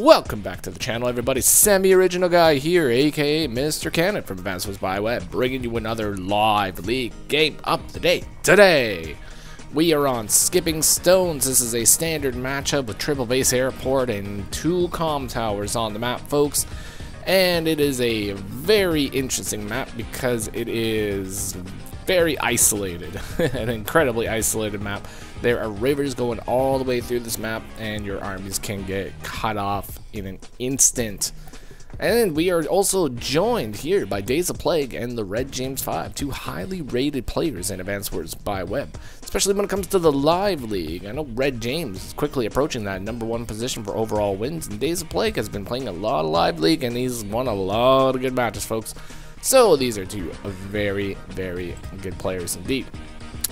Welcome back to the channel, everybody. Semi-original guy here, aka Mr. Cannon from Advance Wars by Web, bringing you another live league game up to date today. We are on Skipping Stones. This is a standard matchup with Triple Base Airport and two com towers on the map, folks. And it is a very interesting map because it is very isolated, an incredibly isolated map. There are rivers going all the way through this map, and your armies can get cut off in an instant. And we are also joined here by Days of Plague and the Red James 5, two highly rated players in Advance Wars by Web, especially when it comes to the live league. I know Red James is quickly approaching that number one position for overall wins, and Days of Plague has been playing a lot of live league, and he's won a lot of good matches, folks. So these are two very, very good players indeed.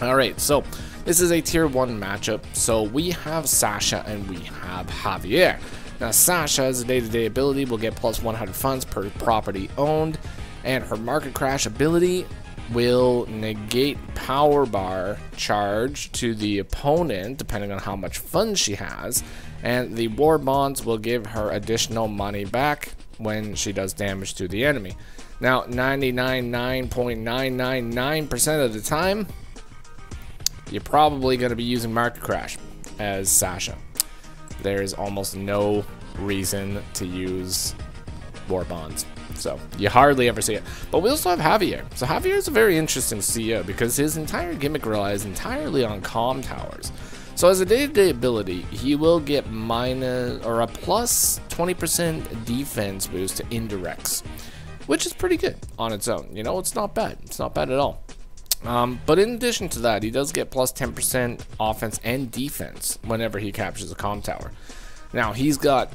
Alright, so this is a tier 1 matchup. So we have Sasha and we have Javier. Now Sasha a day-to-day -day ability will get plus 100 funds per property owned. And her market crash ability will negate power bar charge to the opponent depending on how much funds she has. And the war bonds will give her additional money back when she does damage to the enemy. Now, 99.999% of the time, you're probably going to be using Market Crash as Sasha. There's almost no reason to use War Bonds. So, you hardly ever see it. But we also have Javier. So, Javier is a very interesting CEO because his entire gimmick relies entirely on com towers. So as a day-to-day -day ability, he will get minus or a plus 20% defense boost to indirects which is pretty good on its own. You know, it's not bad. It's not bad at all. Um, but in addition to that, he does get plus 10% offense and defense whenever he captures a com tower. Now, he's got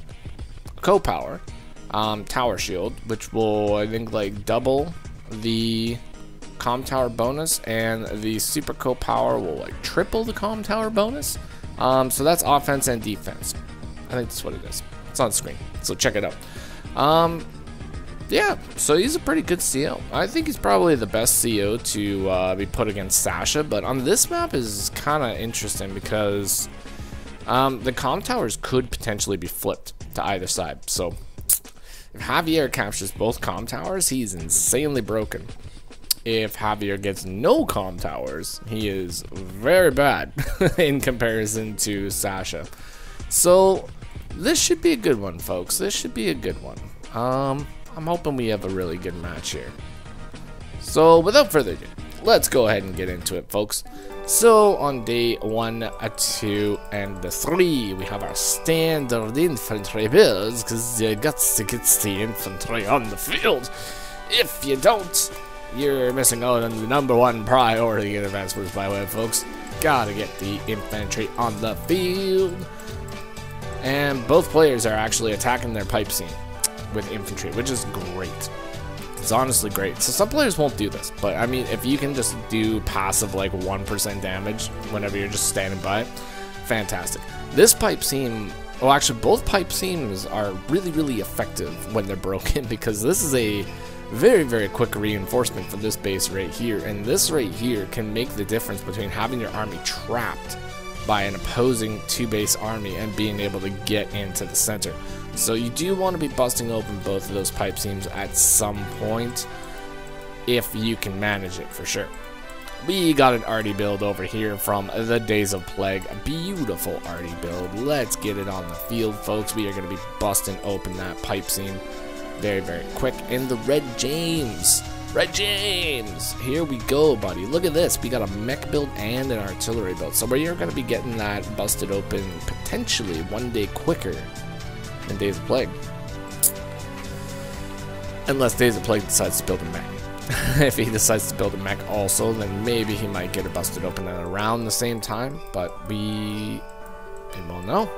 co-power, um, tower shield, which will, I think, like double the com tower bonus, and the super co-power will like triple the com tower bonus. Um, so that's offense and defense. I think that's what it is. It's on screen, so check it out. Um, yeah, so he's a pretty good CO. I think he's probably the best CO to uh, be put against Sasha, but on this map is kind of interesting because um, the com towers could potentially be flipped to either side. So if Javier captures both com towers, he's insanely broken. If Javier gets no com towers, he is very bad in comparison to Sasha. So this should be a good one, folks. This should be a good one. Um, I'm hoping we have a really good match here. So without further ado, let's go ahead and get into it, folks. So on day one, two, and three, we have our standard infantry builds, because you got to get the infantry on the field. If you don't, you're missing out on the number one priority in Advance Wars by Web, folks. Gotta get the infantry on the field. And both players are actually attacking their pipe scene with infantry, which is great. It's honestly great. So some players won't do this, but I mean, if you can just do passive like 1% damage whenever you're just standing by, fantastic. This pipe seam, well actually both pipe seams are really, really effective when they're broken because this is a very, very quick reinforcement for this base right here. And this right here can make the difference between having your army trapped by an opposing two base army and being able to get into the center. So you do want to be busting open both of those pipe seams at some point if you can manage it for sure. We got an arty build over here from the Days of Plague. A beautiful arty build. Let's get it on the field, folks. We are going to be busting open that pipe seam very, very quick. And the Red James. Red James! Here we go, buddy. Look at this. We got a mech build and an artillery build. So we are going to be getting that busted open potentially one day quicker in Days of Plague. Unless Days of Plague decides to build a mech. if he decides to build a mech also, then maybe he might get it busted open at around the same time, but we, we won't know.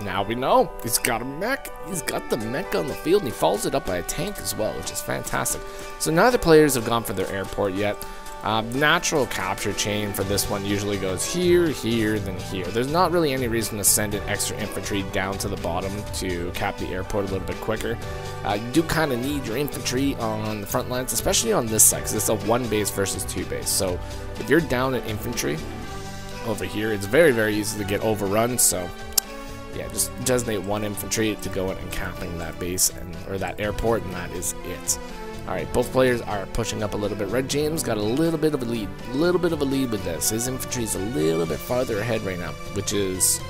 Now we know. He's got a mech. He's got the mech on the field, and he follows it up by a tank as well, which is fantastic. So neither players have gone for their airport yet. Uh, natural capture chain for this one usually goes here, here, then here. There's not really any reason to send an extra infantry down to the bottom to cap the airport a little bit quicker. Uh, you do kind of need your infantry on the front lines, especially on this side, because it's a one base versus two base. So if you're down at infantry over here, it's very, very easy to get overrun. So yeah, just designate one infantry to go in and capping that base and or that airport, and that is it. All right, both players are pushing up a little bit. Red James got a little bit of a lead, a little bit of a lead with this. His infantry is a little bit farther ahead right now, which is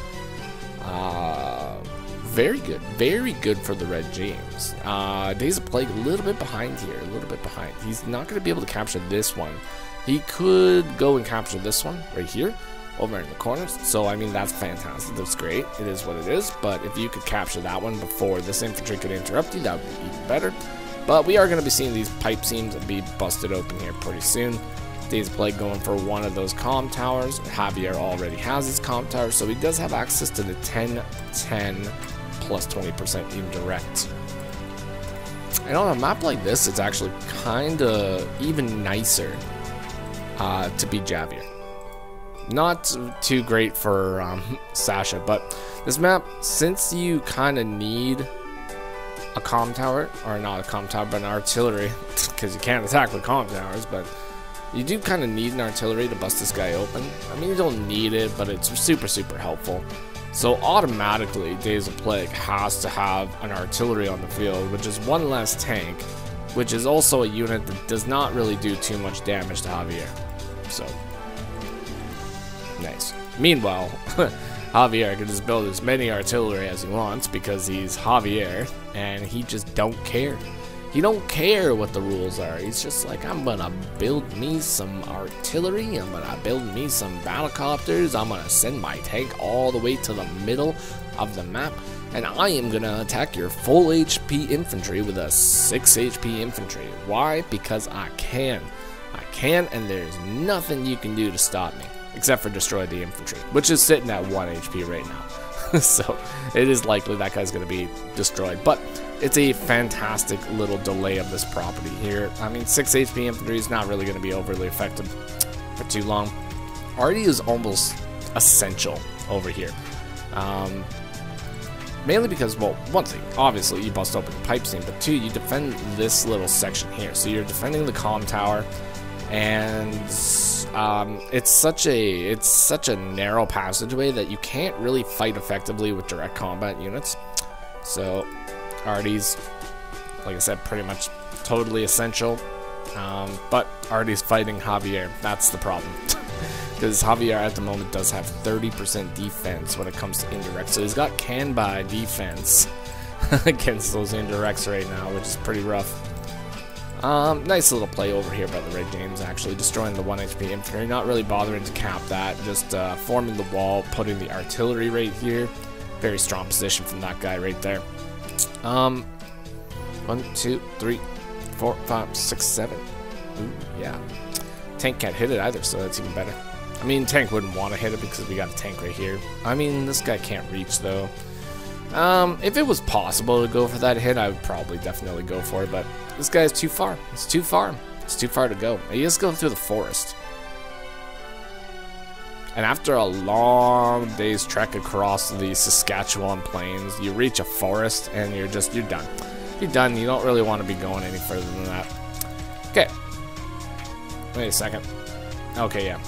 uh, very good, very good for the Red James. Uh, Days of Plague a little bit behind here, a little bit behind. He's not going to be able to capture this one. He could go and capture this one right here over in the corners. So, I mean, that's fantastic. That's great. It is what it is. But if you could capture that one before this infantry could interrupt you, that would be even better. But we are going to be seeing these pipe seams be busted open here pretty soon. Days Plague going for one of those com towers. Javier already has his com tower, so he does have access to the 10 10 plus 20% indirect. And on a map like this, it's actually kind of even nicer uh, to be Javier. Not too great for um, Sasha, but this map, since you kind of need a com tower, or not a com tower, but an artillery, because you can't attack with com towers, but you do kind of need an artillery to bust this guy open. I mean, you don't need it, but it's super, super helpful. So automatically, Days of Plague has to have an artillery on the field, which is one less tank, which is also a unit that does not really do too much damage to Javier. So, nice. Meanwhile, Javier can just build as many artillery as he wants because he's Javier, and he just don't care. He don't care what the rules are. He's just like, I'm gonna build me some artillery. I'm gonna build me some battlecopters. I'm gonna send my tank all the way to the middle of the map. And I am gonna attack your full HP infantry with a 6 HP infantry. Why? Because I can. I can, and there's nothing you can do to stop me. Except for destroy the infantry, which is sitting at 1 HP right now. so it is likely that guy's gonna be destroyed. But it's a fantastic little delay of this property here. I mean, 6 HP infantry is not really going to be overly effective for too long. Artie is almost essential over here. Um, mainly because, well, one thing, obviously you bust open the pipe seam, but two, you defend this little section here. So you're defending the com tower, and um, it's such a it's such a narrow passageway that you can't really fight effectively with direct combat units. So Artie's, like I said, pretty much totally essential. Um, but Artie's fighting Javier. That's the problem. Because Javier at the moment does have 30% defense when it comes to indirect. So he's got Kanbei defense against those indirects right now, which is pretty rough. Um, nice little play over here by the Red James, actually destroying the 1 HP infantry. Not really bothering to cap that, just uh, forming the wall, putting the artillery right here. Very strong position from that guy right there. Um, one, two, three, four, five, six, seven. Ooh, yeah. Tank can't hit it either, so that's even better. I mean, tank wouldn't want to hit it because we got a tank right here. I mean, this guy can't reach, though. Um, if it was possible to go for that hit, I would probably definitely go for it, but this guy's too far. It's too far. It's too far to go. He has to go through the forest. And after a long day's trek across the Saskatchewan plains, you reach a forest and you're just, you're done. You're done. You don't really want to be going any further than that. Okay. Wait a second. Okay, yeah.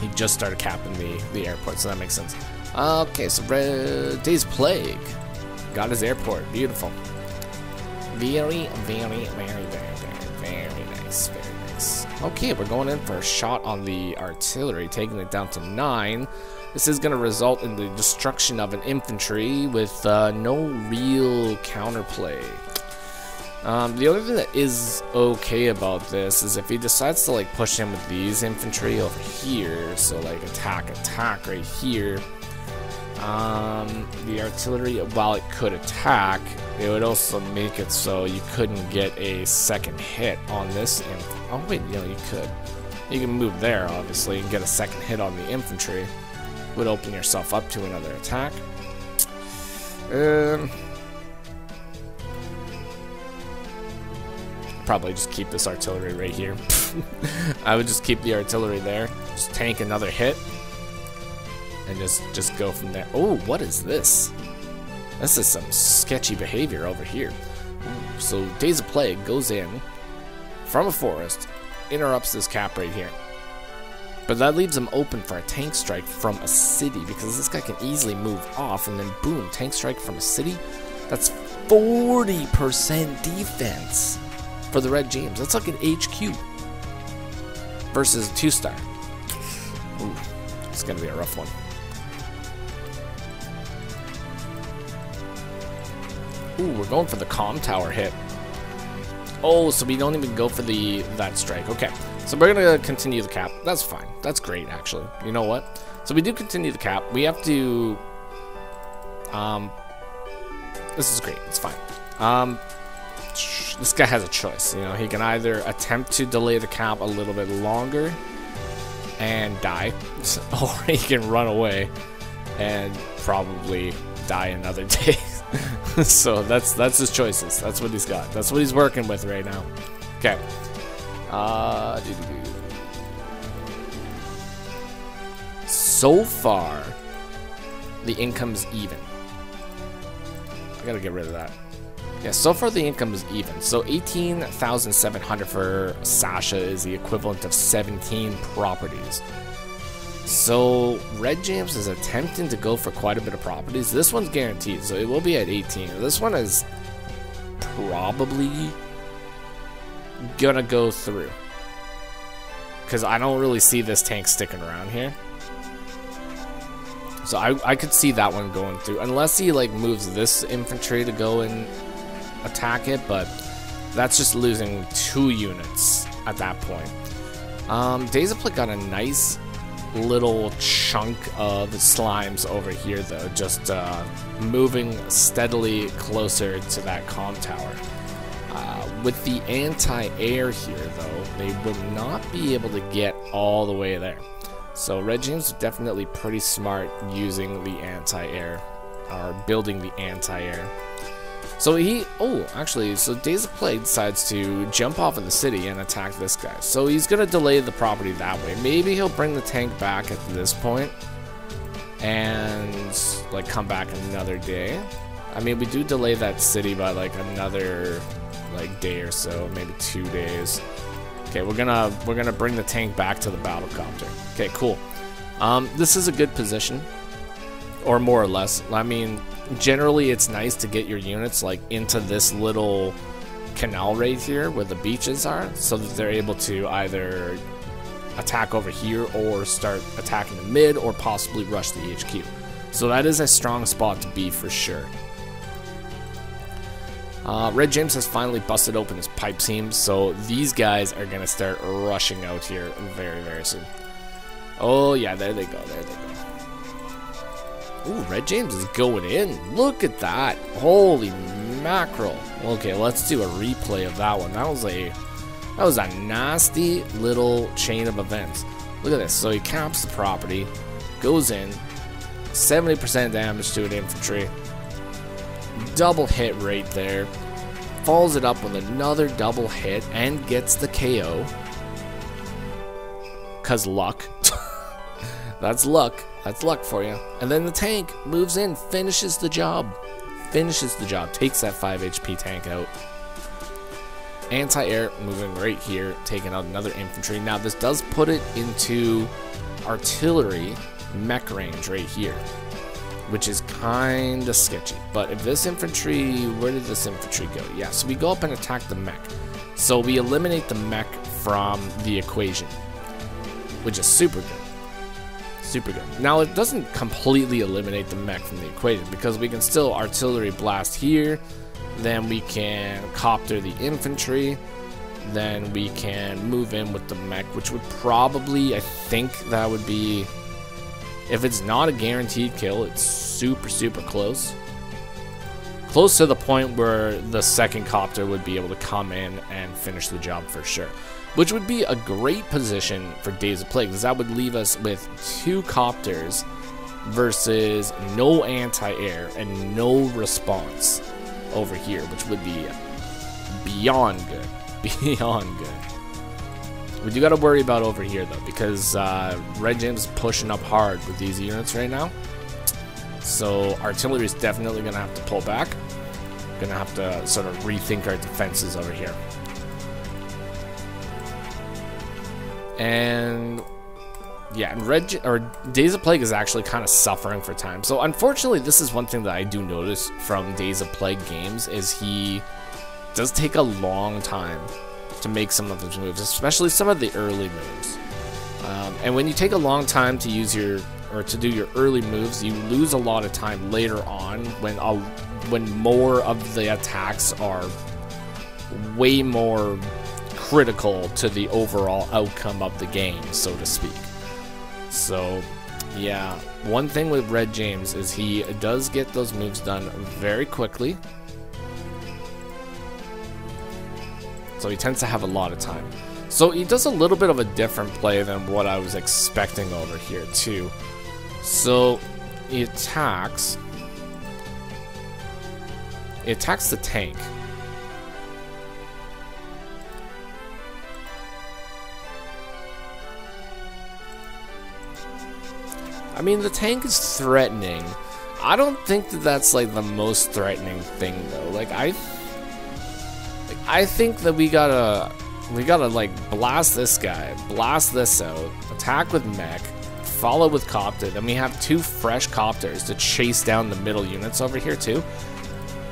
He just started capping the, the airport, so that makes sense. Okay, so Red Day's Plague got his airport. Beautiful. Very, very, very, very, very, very nice. Very nice. Okay, we're going in for a shot on the artillery, taking it down to 9. This is going to result in the destruction of an infantry with uh, no real counterplay. Um, the other thing that is okay about this is if he decides to like push in with these infantry over here, so like attack, attack right here, um, the artillery, while it could attack, it would also make it so you couldn't get a second hit on this. oh wait, you know you could. You can move there, obviously, and get a second hit on the infantry. Would open yourself up to another attack. Um, probably just keep this artillery right here. I would just keep the artillery there. Just tank another hit and just just go from there. Oh, what is this? This is some sketchy behavior over here. So Days of Plague goes in from a forest, interrupts this cap right here. But that leaves him open for a tank strike from a city because this guy can easily move off and then boom, tank strike from a city. That's 40% defense for the Red James. That's like an HQ versus a two star. Ooh, it's gonna be a rough one. Ooh, we're going for the com tower hit. Oh, so we don't even go for the that strike. Okay, so we're gonna continue the cap. That's fine. That's great, actually. You know what? So we do continue the cap. We have to. Um, this is great. It's fine. Um, this guy has a choice. You know, he can either attempt to delay the cap a little bit longer and die, or he can run away and probably die another day. so that's that's his choices. That's what he's got. That's what he's working with right now. Okay. Uh, doo -doo -doo. So far, the income's even. I gotta get rid of that. Yeah, so far the income is even. So 18,700 for Sasha is the equivalent of 17 properties. So Red James is attempting to go for quite a bit of properties. This one's guaranteed, so it will be at 18. This one is probably gonna go through. Because I don't really see this tank sticking around here. So I, I could see that one going through. Unless he like moves this infantry to go and attack it, but that's just losing two units at that point. Um, Days of Plague got a nice little chunk of slimes over here though, just uh, moving steadily closer to that com tower. Uh, with the anti-air here though, they would not be able to get all the way there. So is definitely pretty smart using the anti-air, or building the anti-air. So he, oh, actually, so Days of Plague decides to jump off in the city and attack this guy. So he's going to delay the property that way. Maybe he'll bring the tank back at this point and, like, come back another day. I mean, we do delay that city by, like, another, like, day or so, maybe two days. Okay, we're gonna we're gonna bring the tank back to the battle copter. Okay, cool. Um, this is a good position, or more or less. I mean, generally it's nice to get your units like into this little canal right here where the beaches are so that they're able to either attack over here or start attacking the mid or possibly rush the HQ. So that is a strong spot to be for sure. Uh, Red James has finally busted open his pipe seams, so these guys are going to start rushing out here very, very soon. Oh, yeah, there they go, there they go. Ooh, Red James is going in. Look at that. Holy mackerel. Okay, let's do a replay of that one. That was a that was a nasty little chain of events. Look at this. So he caps the property, goes in, 70% damage to an infantry, double hit right there, follows it up with another double hit, and gets the KO. Cause luck. That's luck. That's luck for you. And then the tank moves in, finishes the job. Finishes the job. Takes that 5 HP tank out. Anti-air moving right here, taking out another infantry. Now this does put it into artillery mech range right here. Which is kinda sketchy. But if this infantry, where did this infantry go? Yeah, so we go up and attack the mech. So we eliminate the mech from the equation. Which is super good super good. Now, it doesn't completely eliminate the mech from the equation because we can still artillery blast here, then we can copter the infantry, then we can move in with the mech, which would probably, I think that would be, if it's not a guaranteed kill, it's super, super close. Close to the point where the second copter would be able to come in and finish the job for sure which would be a great position for Days of Plague, because that would leave us with two copters versus no anti-air and no response over here, which would be beyond good. Beyond good. We do got to worry about over here, though, because uh, Red James pushing up hard with these units right now. So artillery is definitely going to have to pull back. Going to have to sort of rethink our defenses over here. And yeah, and Red or Days of Plague is actually kind of suffering for time. So unfortunately, this is one thing that I do notice from Days of Plague games is he does take a long time to make some of his moves, especially some of the early moves. Um, and when you take a long time to use your or to do your early moves, you lose a lot of time later on when a, when more of the attacks are way more critical to the overall outcome of the game, so to speak. So, yeah, one thing with Red James is he does get those moves done very quickly. So he tends to have a lot of time. So he does a little bit of a different play than what I was expecting over here too. So he attacks. He attacks the tank. Mean, the tank is threatening. I don't think that that's like the most threatening thing though. Like I, like, I think that we gotta, we gotta like blast this guy, blast this out, attack with mech, follow with copter. Then we have two fresh copters to chase down the middle units over here too.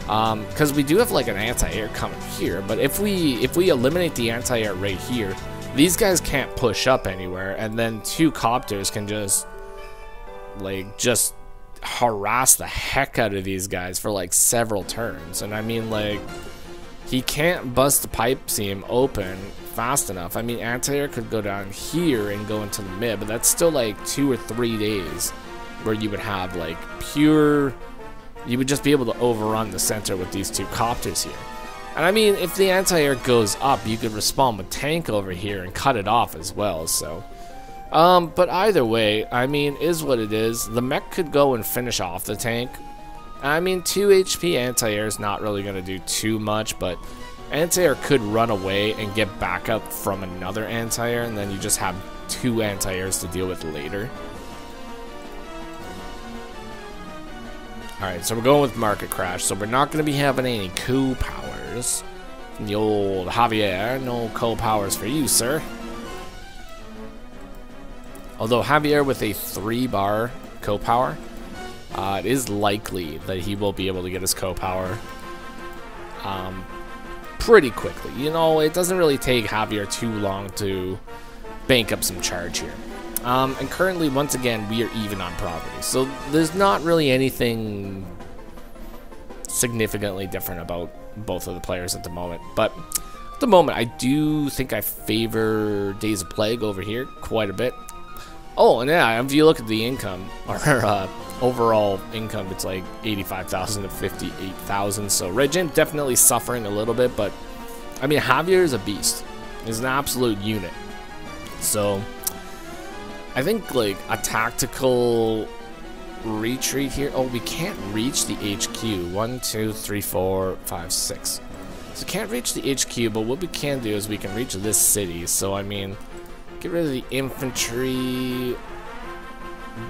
Um, because we do have like an anti-air coming here, but if we if we eliminate the anti-air right here, these guys can't push up anywhere, and then two copters can just like just harass the heck out of these guys for like several turns. And I mean like he can't bust the pipe seam open fast enough. I mean anti-air could go down here and go into the mid, but that's still like two or three days where you would have like pure you would just be able to overrun the center with these two copters here. And I mean, if the anti-air goes up, you could respond with tank over here and cut it off as well, so... Um, but either way, I mean, is what it is. The mech could go and finish off the tank. I mean, 2 HP anti-air is not really going to do too much, but anti-air could run away and get back up from another anti-air, and then you just have two anti-airs to deal with later. Alright, so we're going with Market Crash, so we're not going to be having any coup powers. The old Javier, no co powers for you, sir. Although Javier with a three bar co-power, uh, it is likely that he will be able to get his co-power um, pretty quickly. You know, it doesn't really take Javier too long to bank up some charge here. Um, and currently, once again, we are even on property. So there's not really anything significantly different about both of the players at the moment. But at the moment, I do think I favor Days of Plague over here quite a bit. Oh, and yeah, if you look at the income, or uh, overall income, it's like 85,000 to 58,000. So James definitely suffering a little bit, but I mean, Javier is a beast. He's an absolute unit. So I think like a tactical retreat here. Oh, we can't reach the HQ. One, two, three, four, five, six. So can't reach the HQ, but what we can do is we can reach this city. So I mean. Get rid of the infantry.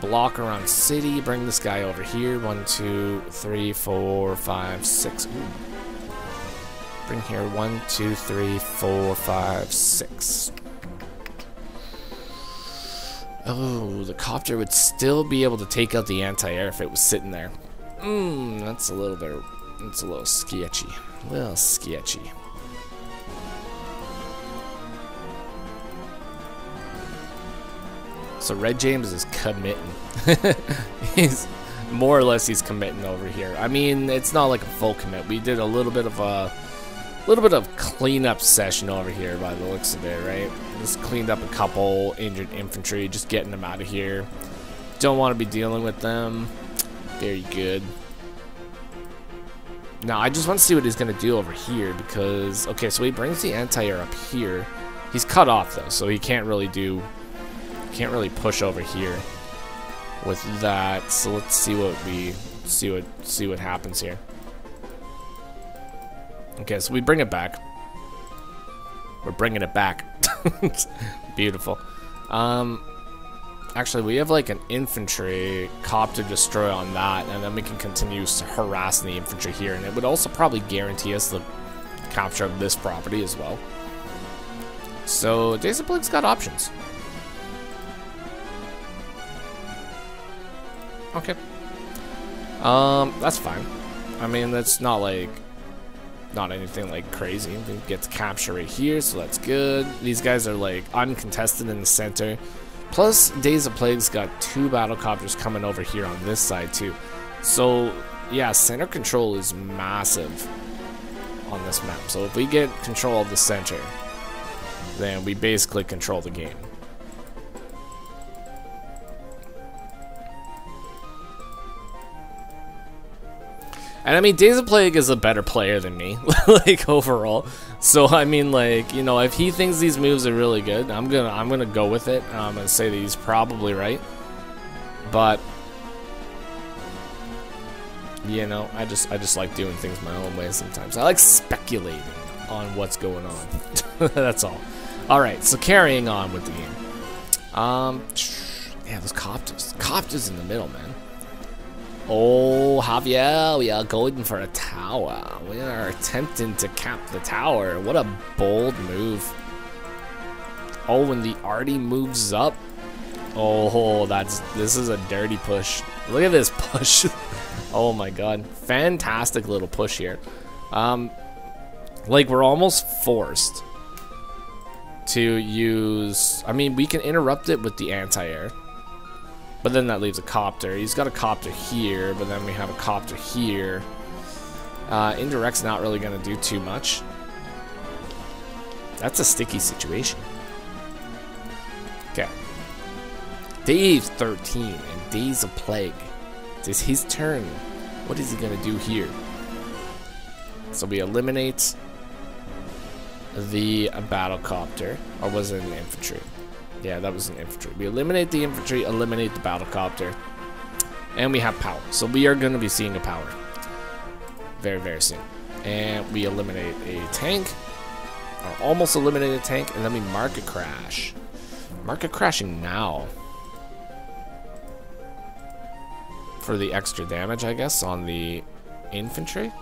Block around city. Bring this guy over here. One, two, three, four, five, six. Ooh. Bring here. One, two, three, four, five, six. Oh, the copter would still be able to take out the anti-air if it was sitting there. Mmm, that's a little bit, that's a little sketchy. A little sketchy. So Red James is committing. he's more or less he's committing over here. I mean, it's not like a full commit. We did a little bit of a little bit of cleanup session over here by the looks of it, right? Just cleaned up a couple injured infantry, just getting them out of here. Don't want to be dealing with them. Very good. Now, I just want to see what he's going to do over here because, okay, so he brings the anti-air up here. He's cut off, though, so he can't really do can't really push over here with that. So let's see what we see what see what happens here. Okay, so we bring it back. We're bringing it back. Beautiful. Um, actually, we have like an infantry copter destroy on that, and then we can continue harassing the infantry here, and it would also probably guarantee us the capture of this property as well. So, Days of Plague's got options. Okay. Um, that's fine. I mean, that's not like, not anything like crazy. We get to capture right here, so that's good. These guys are like uncontested in the center. Plus, Days of Plague's got two battle copters coming over here on this side too. So, yeah, center control is massive on this map. So if we get control of the center, then we basically control the game. And I mean, Days of Plague is a better player than me, like overall. So I mean, like you know, if he thinks these moves are really good, I'm gonna I'm gonna go with it. I'm gonna say that he's probably right. But you know, I just I just like doing things my own way sometimes. I like speculating on what's going on. That's all. All right, so carrying on with the game. Um, yeah, those copters, copters in the middle, man. Oh, Javier, we are going for a tower. We are attempting to cap the tower. What a bold move. Oh, when the Artie moves up. Oh, that's this is a dirty push. Look at this push. oh my god. Fantastic little push here. Um, like, we're almost forced to use... I mean, we can interrupt it with the anti-air. But then that leaves a copter. He's got a copter here, but then we have a copter here. Uh, indirect's not really going to do too much. That's a sticky situation. Okay. Dave 13 and Days of Plague. It's his turn. What is he going to do here? So we eliminate the battle copter. Or was it an infantry? Yeah, that was an infantry. We eliminate the infantry, eliminate the battle copter, and we have power. So we are going to be seeing a power very, very soon. And we eliminate a tank, or almost eliminate a tank, and then we market crash. Market crashing now. For the extra damage, I guess, on the infantry.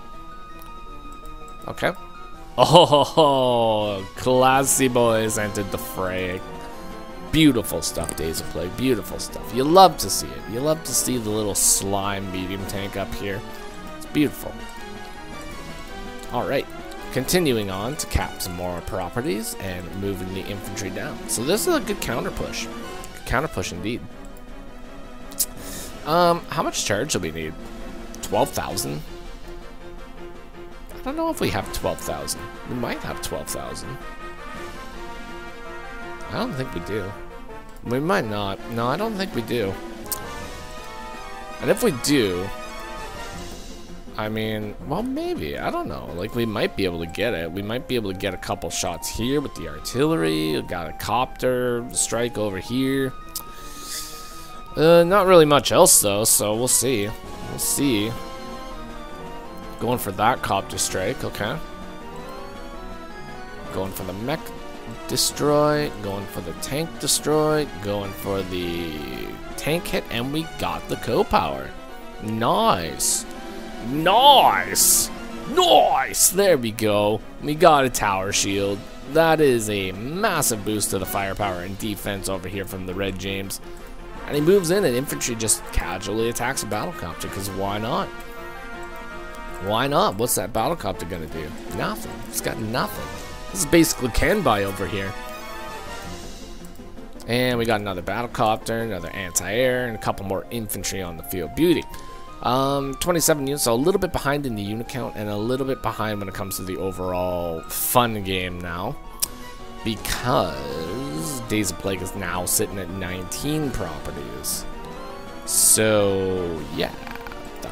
Okay. Oh, classy boys entered the fray. Beautiful stuff, Days of Plague. Beautiful stuff. You love to see it. You love to see the little slime medium tank up here. It's beautiful. Alright. Continuing on to cap some more properties and moving the infantry down. So this is a good counter push. Good counter push indeed. Um, how much charge do we need? 12,000? I don't know if we have 12,000. We might have 12,000. I don't think we do. We might not. No, I don't think we do. And if we do, I mean, well, maybe. I don't know. Like, we might be able to get it. We might be able to get a couple shots here with the artillery. We got a copter strike over here. Uh, not really much else, though, so we'll see. We'll see. Going for that copter strike, okay. Going for the mech destroy, going for the tank destroy, going for the tank hit, and we got the co-power. Nice. Nice. Nice. There we go. We got a tower shield. That is a massive boost to the firepower and defense over here from the Red James. And he moves in and infantry just casually attacks a battlecopter, because why not? Why not? What's that battlecopter gonna do? Nothing. It's got nothing. This is basically Kanbei over here. And we got another battlecopter, another anti-air, and a couple more infantry on the field. Beauty. Um, 27 units, so a little bit behind in the unit count, and a little bit behind when it comes to the overall fun game now. Because Days of Plague is now sitting at 19 properties. So, yeah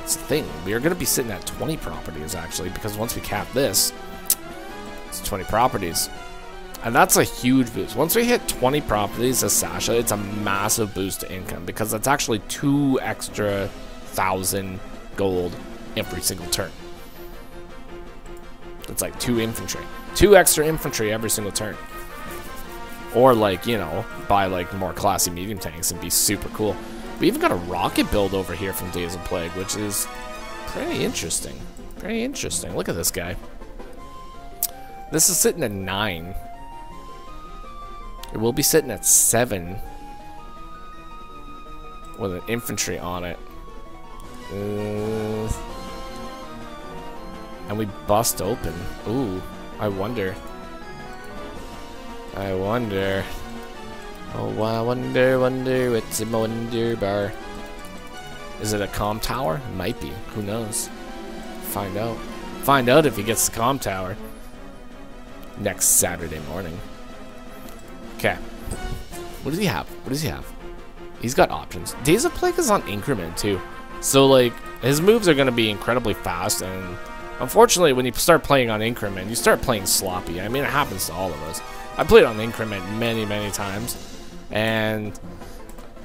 that's the thing. We are going to be sitting at 20 properties, actually, because once we cap this, it's 20 properties. And that's a huge boost. Once we hit 20 properties as Sasha, it's a massive boost to income, because that's actually two extra thousand gold every single turn. It's like two infantry. Two extra infantry every single turn. Or like, you know, buy like more classy medium tanks and be super cool. We even got a rocket build over here from Days of Plague, which is pretty interesting. Pretty interesting. Look at this guy. This is sitting at 9. It will be sitting at 7 with an infantry on it. Uh, and we bust open. Ooh, I wonder. I wonder. Oh, I wonder, wonder, what's in my wonder bar? Is it a com tower? Might be. Who knows? Find out. Find out if he gets the com tower. Next Saturday morning. Okay. What does he have? What does he have? He's got options. Days of Plague is on increment too. So like his moves are gonna be incredibly fast and unfortunately when you start playing on increment, you start playing sloppy. I mean it happens to all of us. I played on increment many, many times and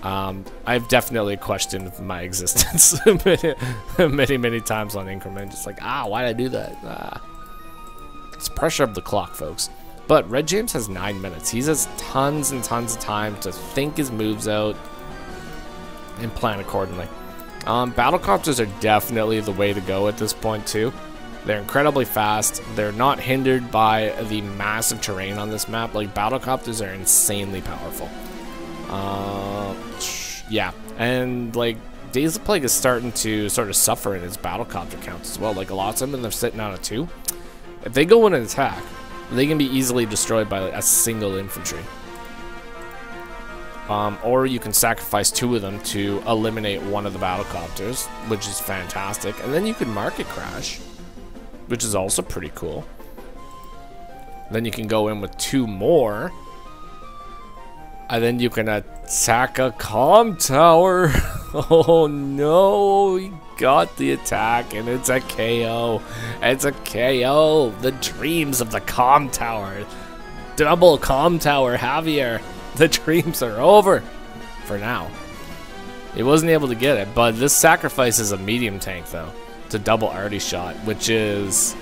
um, I've definitely questioned my existence many, many, many times on increment. Just like, ah, why did I do that? Ah. It's pressure of the clock, folks. But Red James has nine minutes. He has tons and tons of time to think his moves out and plan accordingly. Um, battlecopters are definitely the way to go at this point too. They're incredibly fast. They're not hindered by the massive terrain on this map. Like battlecopters are insanely powerful. Uh, yeah, and like Days of Plague is starting to sort of suffer in its battlecopter counts as well. Like a lot of them, they're sitting on a two. If they go in and attack, they can be easily destroyed by a single infantry. Um, or you can sacrifice two of them to eliminate one of the battlecopters, which is fantastic. And then you can market crash, which is also pretty cool. Then you can go in with two more and then you can attack a com tower. oh no, he got the attack and it's a KO. It's a KO. The dreams of the com tower. Double com tower, Javier. The dreams are over. For now. He wasn't able to get it, but this sacrifices a medium tank though. To double arty shot, which is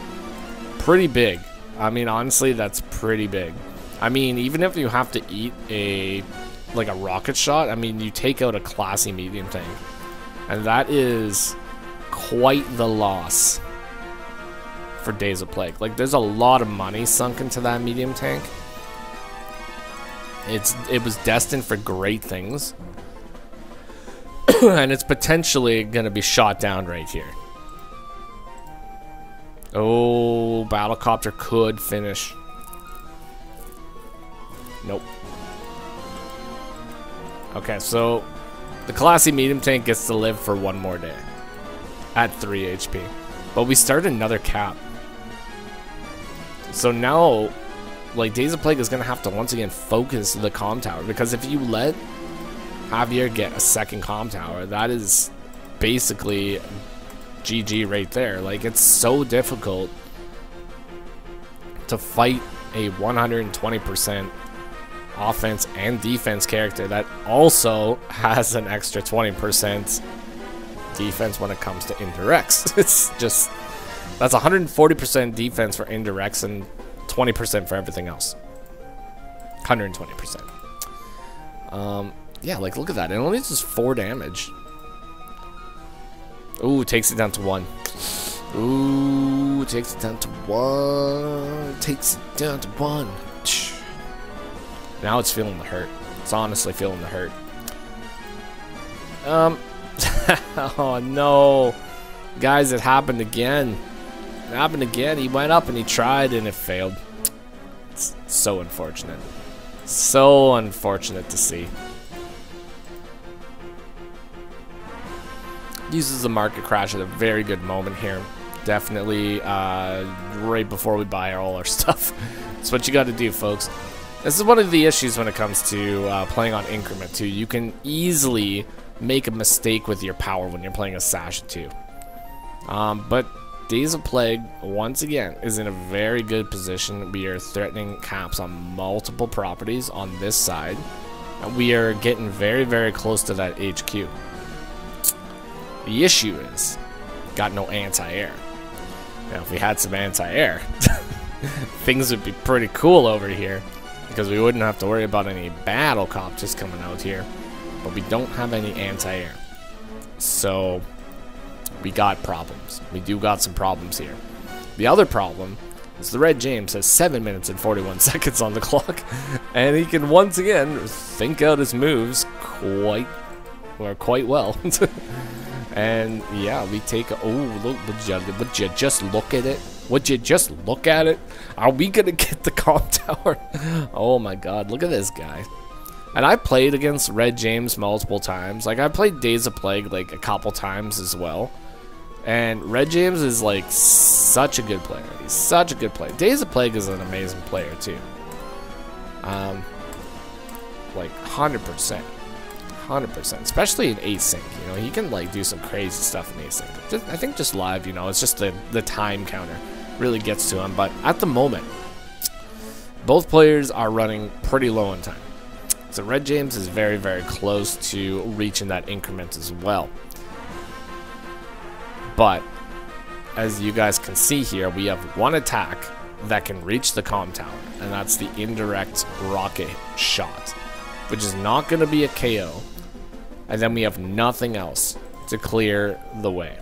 pretty big. I mean, honestly, that's pretty big. I mean, even if you have to eat a like a rocket shot, I mean, you take out a classy medium tank. And that is quite the loss for Days of Plague. Like, there's a lot of money sunk into that medium tank. It's It was destined for great things. and it's potentially going to be shot down right here. Oh, Battlecopter could finish. Nope. Okay, so the classy medium tank gets to live for one more day at 3 HP. But we start another cap. So now, like, Days of Plague is going to have to once again focus the com tower. Because if you let Javier get a second com tower, that is basically GG right there. Like, it's so difficult to fight a 120% offense and defense character that also has an extra 20% defense when it comes to indirects. it's just, that's 140% defense for indirects and 20% for everything else. 120%. Um, yeah, like look at that. It only does 4 damage. Ooh, takes it down to 1. Ooh, takes it down to 1. Takes it down to 1. Now it's feeling the hurt. It's honestly feeling the hurt. Um, oh no. Guys, it happened again. It happened again. He went up and he tried and it failed. It's so unfortunate. So unfortunate to see. Uses the market crash at a very good moment here. Definitely uh, right before we buy all our stuff. That's what you got to do, folks. This is one of the issues when it comes to uh, playing on increment too. You can easily make a mistake with your power when you're playing a Sasha 2. Um, but Days of Plague, once again, is in a very good position. We are threatening caps on multiple properties on this side. And we are getting very, very close to that HQ. The issue is, got no anti-air. Now, if we had some anti-air, things would be pretty cool over here because we wouldn't have to worry about any battle cop just coming out here. But we don't have any anti-air. So, we got problems. We do got some problems here. The other problem is the Red James has 7 minutes and 41 seconds on the clock. And he can once again think out his moves quite, or quite well. And yeah, we take. Oh, look! Would you, would you just look at it? Would you just look at it? Are we gonna get the com tower? oh my God! Look at this guy. And I played against Red James multiple times. Like I played Days of Plague like a couple times as well. And Red James is like such a good player. He's such a good player. Days of Plague is an amazing player too. Um, like 100%. 100%. Especially in async, you know, he can like do some crazy stuff in async. Just, I think just live, you know, it's just the, the time counter really gets to him. But at the moment, both players are running pretty low on time. So Red James is very, very close to reaching that increment as well. But as you guys can see here, we have one attack that can reach the com tower, and that's the indirect rocket shot, which is not going to be a KO. And then we have nothing else to clear the way.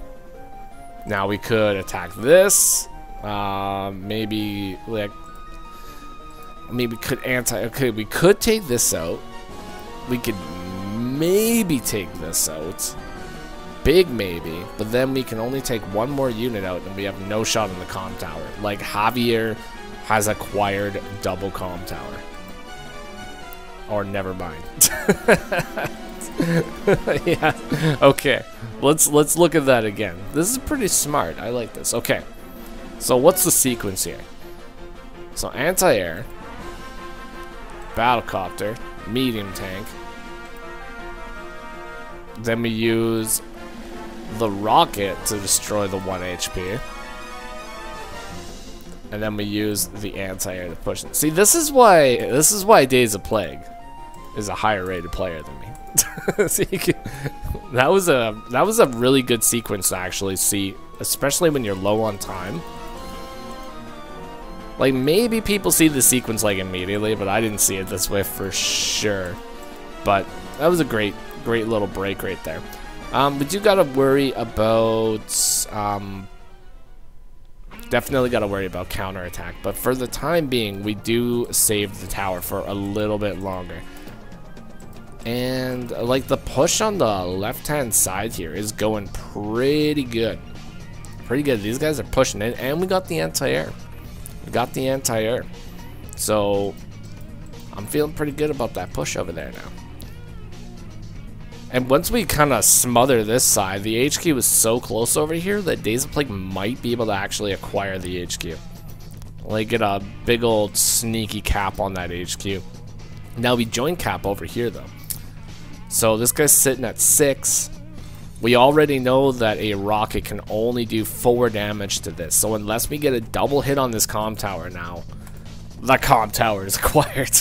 Now we could attack this, uh, maybe like maybe could anti okay we could take this out we could maybe take this out big maybe, but then we can only take one more unit out and we have no shot in the com tower. Like Javier has acquired double com tower. Or never mind. yeah. Okay. Let's let's look at that again. This is pretty smart. I like this. Okay. So what's the sequence here? So anti-air, battlecopter, medium tank. Then we use the rocket to destroy the 1 HP. And then we use the anti-air to push it. See, this is why this is why Days of Plague is a higher rated player than me. That was a that was a really good sequence to actually see, especially when you're low on time. Like maybe people see the sequence like immediately, but I didn't see it this way for sure. But that was a great great little break right there. Um, we do gotta worry about, um, definitely gotta worry about counterattack, but for the time being, we do save the tower for a little bit longer. And, uh, like, the push on the left-hand side here is going pretty good. Pretty good. These guys are pushing it, and we got the anti-air. Got the anti-air. So, I'm feeling pretty good about that push over there now. And once we kind of smother this side, the HQ is so close over here that Days of Plague might be able to actually acquire the HQ. Like get a big old sneaky cap on that HQ. Now we join cap over here though. So this guy's sitting at 6. We already know that a rocket can only do 4 damage to this. So unless we get a double hit on this com tower now, the com tower is acquired.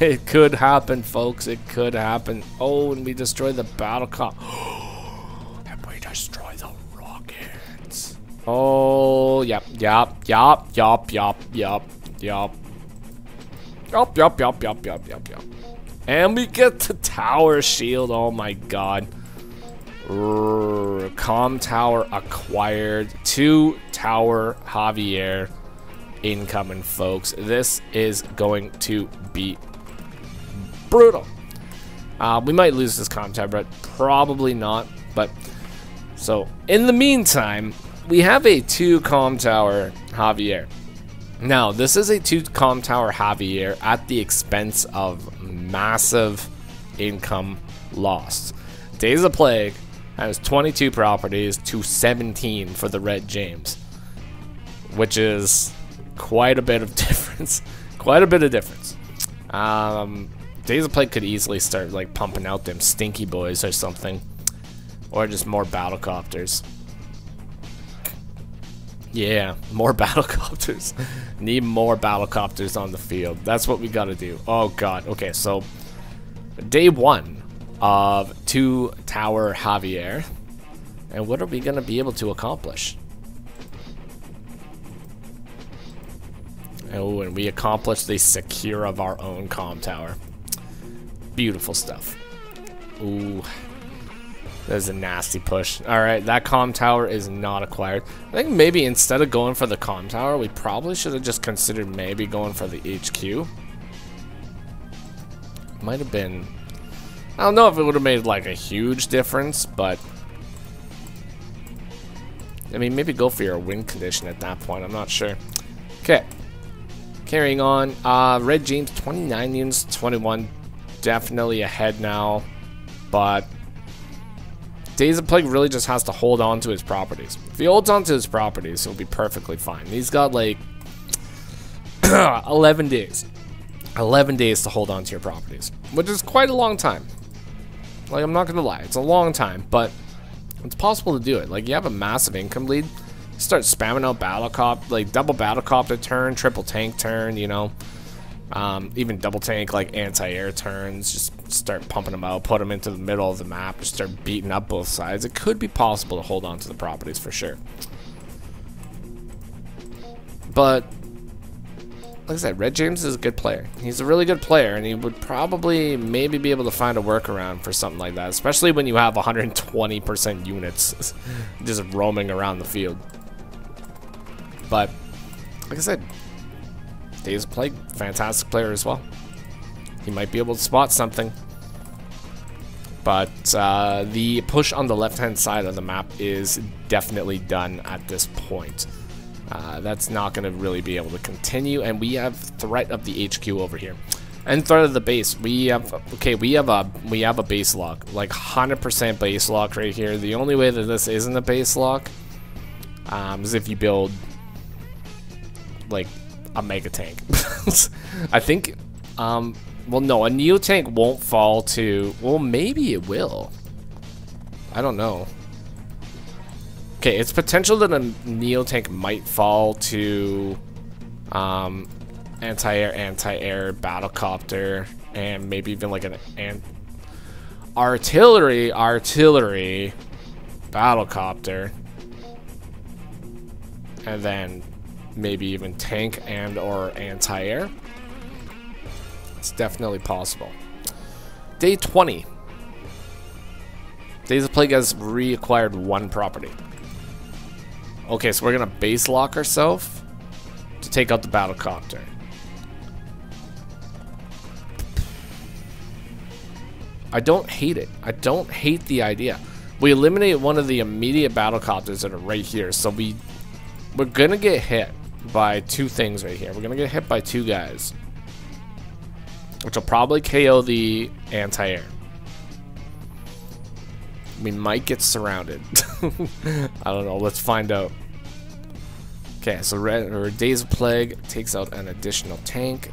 it could happen, folks. It could happen. Oh, and we destroy the battle com. and we destroy the rockets. Oh, yep, yep, yep, yep, yep, yep, yep. Yup, yup, yup, yup, yup, yup, yup. And we get the tower shield. Oh my god. Com tower acquired. Two tower Javier incoming, folks. This is going to be brutal. Uh, we might lose this com tower, but probably not. But so in the meantime, we have a two com tower Javier. Now, this is a two com tower Javier at the expense of massive income lost. Days of Plague has 22 properties to 17 for the Red James, which is quite a bit of difference. quite a bit of difference. Um, Days of Plague could easily start like pumping out them stinky boys or something. Or just more battlecopters. Yeah, more battlecopters. Need more battlecopters on the field. That's what we gotta do. Oh god. Okay, so day one of two tower Javier. And what are we gonna be able to accomplish? Oh, and we accomplished the secure of our own com tower. Beautiful stuff. Ooh. That's a nasty push. Alright, that com tower is not acquired. I think maybe instead of going for the com tower, we probably should have just considered maybe going for the HQ. Might have been... I don't know if it would have made like a huge difference, but I mean, maybe go for your win condition at that point. I'm not sure. Okay. Carrying on. Uh, Red James, 29 units, 21. Definitely ahead now. But Days of Plague really just has to hold on to his properties. If he holds on to his properties, he'll be perfectly fine. He's got like 11 days. 11 days to hold on to your properties, which is quite a long time. Like, I'm not to lie, it's a long time, but it's possible to do it. Like, you have a massive income lead, start spamming out battle cop, like double battle copter turn, triple tank turn, you know. Um, even double tank, like anti-air turns, just start pumping them out, put them into the middle of the map, just start beating up both sides. It could be possible to hold on to the properties for sure. But like I said, Red James is a good player. He's a really good player, and he would probably maybe be able to find a workaround for something like that, especially when you have 120% units just roaming around the field. But, like I said, Days of Plague, fantastic player as well. He might be able to spot something. But uh, the push on the left-hand side of the map is definitely done at this point. Uh, that's not going to really be able to continue, and we have threat of the HQ over here. And threat of the base, we have okay. We have a we have a base lock, like 100% base lock right here. The only way that this isn't a base lock um, is if you build like a mega tank. I think, um, well, no, a neo tank won't fall to. Well, maybe it will. I don't know. Okay, it's potential that a Neo tank might fall to um, anti-air, anti-air, battlecopter, and maybe even like an, an artillery, artillery, battlecopter, and then maybe even tank and or anti-air. It's definitely possible. Day 20. Days of Plague has reacquired one property. Okay, so we're gonna base lock ourselves to take out the battlecopter. I don't hate it. I don't hate the idea. We eliminate one of the immediate battlecopters that are right here, so we we're gonna get hit by two things right here. We're gonna get hit by two guys, which will probably KO the anti-air. We might get surrounded. I don't know. Let's find out. Okay, so Red or Days of Plague takes out an additional tank.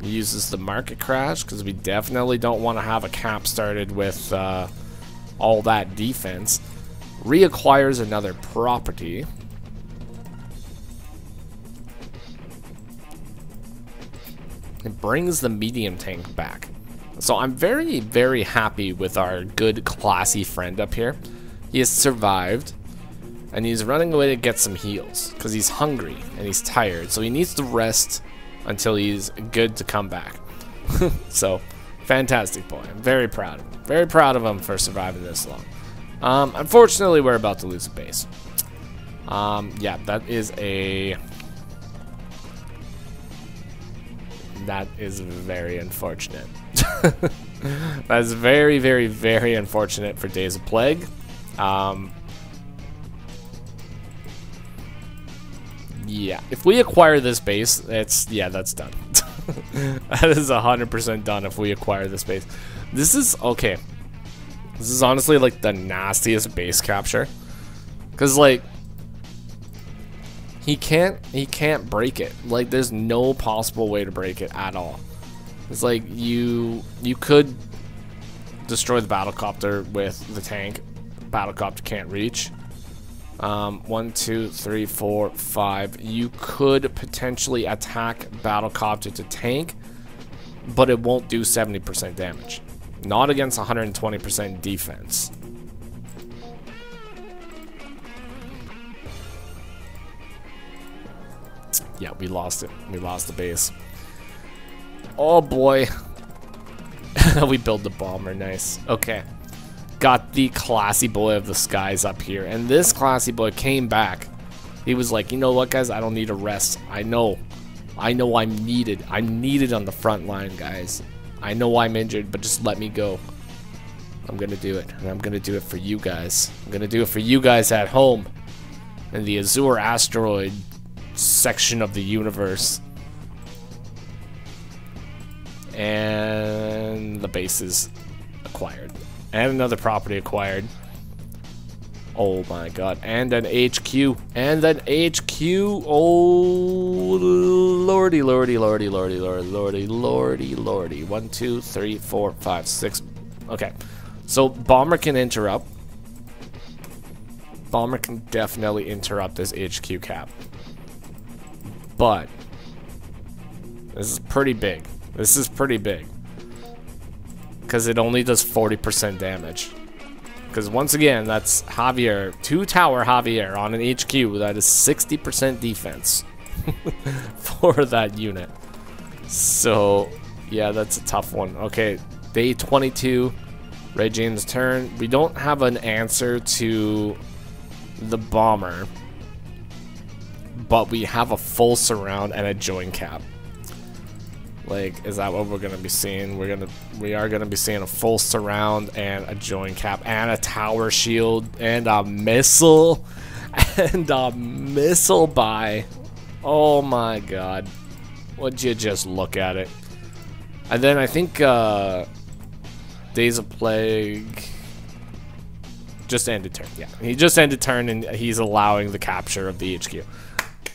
Uses the market crash because we definitely don't want to have a cap started with uh, all that defense. Reacquires another property. It brings the medium tank back. So I'm very, very happy with our good, classy friend up here. He has survived, and he's running away to get some heals, because he's hungry, and he's tired, so he needs to rest until he's good to come back. so, fantastic boy. I'm very proud of him. Very proud of him for surviving this long. Um, unfortunately, we're about to lose a base. Um, yeah, that is a that is very unfortunate. That's very, very, very unfortunate for Days of Plague. Um, yeah, if we acquire this base, it's, yeah, that's done. that is 100% done if we acquire this base. This is, okay. This is honestly like the nastiest base capture. Because like, he can't he can't break it. Like there's no possible way to break it at all. It's like you you could destroy the battlecopter with the tank. Battlecopter can't reach. Um, one, two, three, four, five. You could potentially attack battlecopter to tank, but it won't do 70% damage. Not against 120% defense. Yeah, we lost it. We lost the base. Oh boy. we build the bomber, nice. Okay. Got the classy boy of the skies up here. And this classy boy came back. He was like, you know what guys, I don't need a rest. I know. I know I'm needed. I'm needed on the front line, guys. I know I'm injured, but just let me go. I'm gonna do it. And I'm gonna do it for you guys. I'm gonna do it for you guys at home. in the Azure asteroid section of the universe and the base is acquired. And another property acquired. Oh my god. And an HQ. And an HQ. Oh lordy, lordy, lordy, lordy, lordy, lordy, lordy, lordy. One, two, three, four, five, six. Okay. So bomber can interrupt. Bomber can definitely interrupt this HQ cap. But this is pretty big. This is pretty big. Because it only does 40% damage. Because once again, that's Javier, two tower Javier on an HQ. That is 60% defense for that unit. So, yeah, that's a tough one. Okay, day 22, Red James' turn. We don't have an answer to the bomber, but we have a full surround and a join cap. Like, is that what we're gonna be seeing? We're gonna, we are gonna be seeing a full surround and a join cap and a tower shield and a missile and a missile buy. Oh my god. Would you just look at it? And then I think uh, Days of Plague just ended turn. Yeah, he just ended turn and he's allowing the capture of the HQ.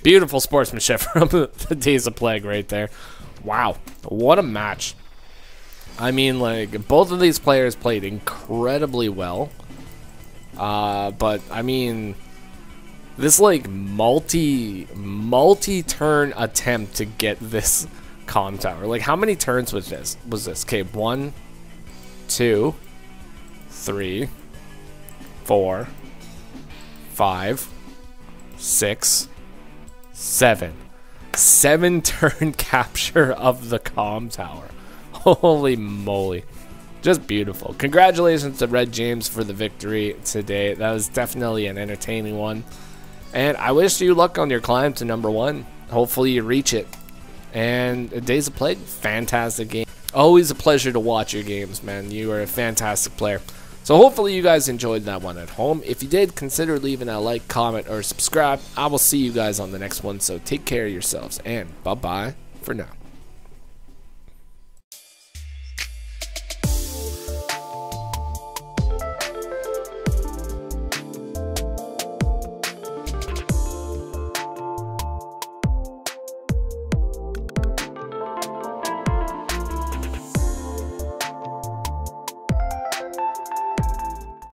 Beautiful sportsmanship from the Days of Plague right there. Wow, what a match. I mean, like, both of these players played incredibly well. Uh, but, I mean, this, like, multi, multi-turn attempt to get this com tower. Like, how many turns was this? Was this? Okay, one, two, three, four, five, six, seven seven turn capture of the com tower. Holy moly. Just beautiful. Congratulations to Red James for the victory today. That was definitely an entertaining one. And I wish you luck on your climb to number one. Hopefully you reach it. And Days of Plague, fantastic game. Always a pleasure to watch your games, man. You are a fantastic player. So hopefully you guys enjoyed that one at home. If you did, consider leaving a like, comment, or subscribe. I will see you guys on the next one. So take care of yourselves and bye-bye for now.